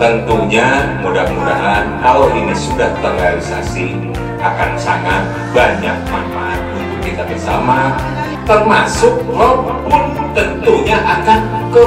tentunya mudah-mudahan kalau ini sudah terrealisasi. Akan sangat banyak manfaat untuk kita bersama termasuk maupun tentunya akan ke